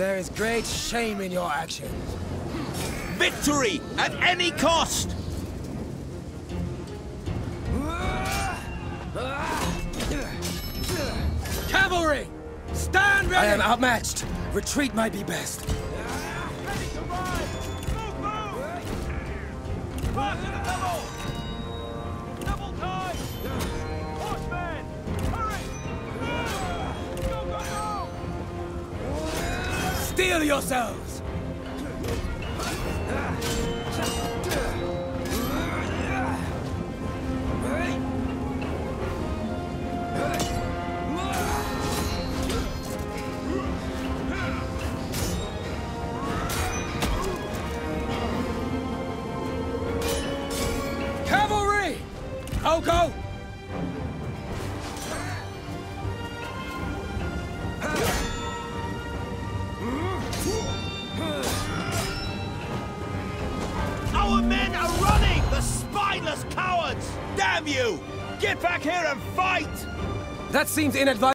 There is great shame in your actions. Victory at any cost! Cavalry! Stand ready! I am outmatched. Retreat might be best. Ready to ride! Move, move! Fast in the double! Double Steel yourselves! Cavalry! Oko! Our men are running! The spineless cowards! Damn you! Get back here and fight! That seems inadvisable.